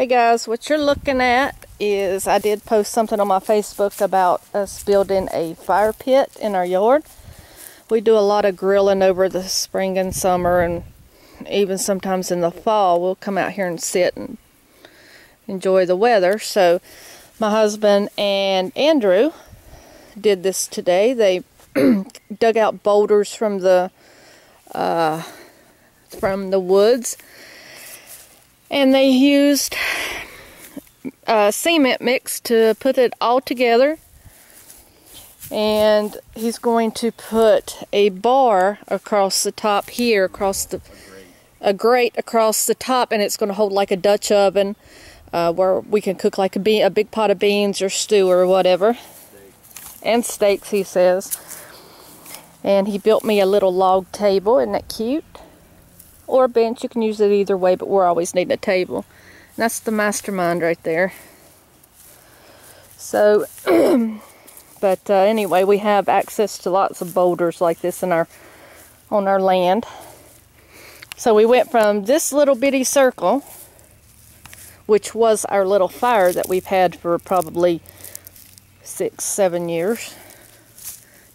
Hey guys, what you're looking at is I did post something on my Facebook about us building a fire pit in our yard. We do a lot of grilling over the spring and summer and even sometimes in the fall we'll come out here and sit and enjoy the weather. So my husband and Andrew did this today. They dug out boulders from the uh, from the woods and they used uh, cement mix to put it all together. And he's going to put a bar across the top here across the a grate across the top and it's going to hold like a Dutch oven uh, where we can cook like a, bean, a big pot of beans or stew or whatever. And steaks he says. And he built me a little log table. Isn't that cute or a bench. You can use it either way, but we're always needing a table. And that's the mastermind right there. So, but uh, anyway, we have access to lots of boulders like this in our on our land. So we went from this little bitty circle, which was our little fire that we've had for probably six, seven years,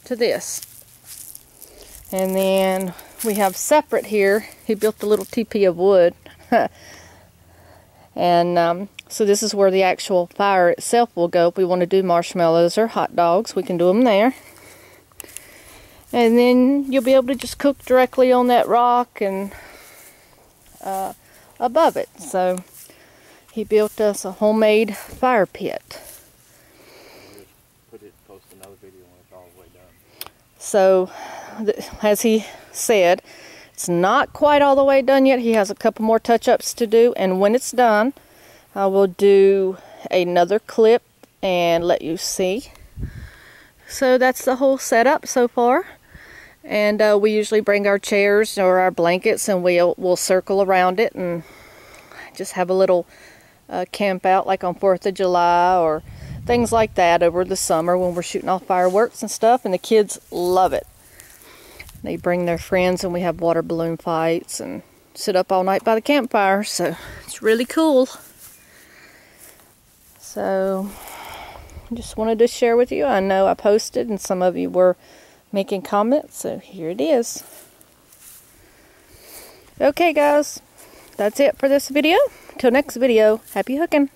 to this. And then we have separate here, he built a little teepee of wood. and um, so this is where the actual fire itself will go. If we want to do marshmallows or hot dogs, we can do them there. And then you'll be able to just cook directly on that rock and uh, above it. So he built us a homemade fire pit. So, as he said, it's not quite all the way done yet. He has a couple more touch-ups to do, and when it's done, I will do another clip and let you see. So that's the whole setup so far. And uh, we usually bring our chairs or our blankets and we'll, we'll circle around it and just have a little uh, camp out like on 4th of July or things like that over the summer when we're shooting off fireworks and stuff. And the kids love it. They bring their friends and we have water balloon fights and sit up all night by the campfire. So it's really cool. So just wanted to share with you. I know I posted and some of you were making comments. So here it is. Okay guys, that's it for this video. Till next video, happy hooking.